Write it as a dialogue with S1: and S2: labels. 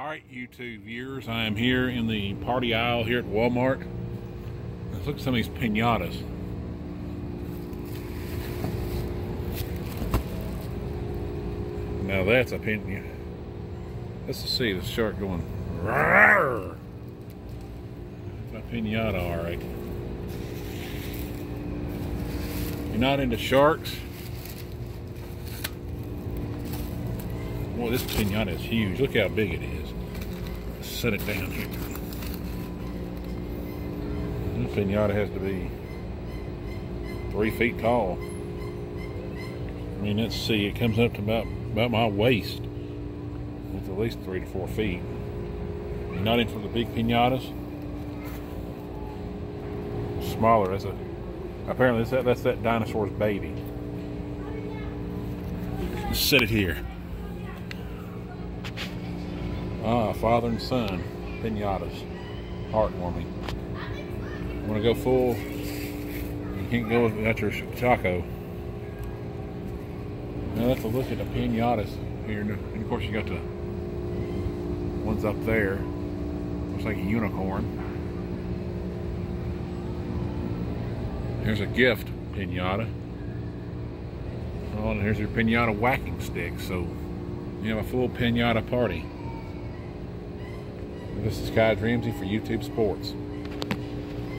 S1: All right, YouTube viewers, I am here in the party aisle here at Walmart. Let's look at some of these pinatas. Now that's a pinata. Let's see the shark going. Rawr! A pinata, all right. You're not into sharks? Boy, this pinata is huge. Look how big it is. Set it down here. This pinata has to be three feet tall. I mean, let's see, it comes up to about, about my waist. It's at least three to four feet. Not in for the big pinatas? Smaller, that's a, apparently that's that, that's that dinosaur's baby. Set it here. Ah, father and son, pinatas, heartwarming. Want to go full? You can't go without your Choco. Now let's look at the pinatas here. And of course, you got the ones up there. Looks like a unicorn. Here's a gift pinata. Oh, and here's your pinata whacking stick. So you have a full pinata party. This is Kige Ramsey for YouTube Sports.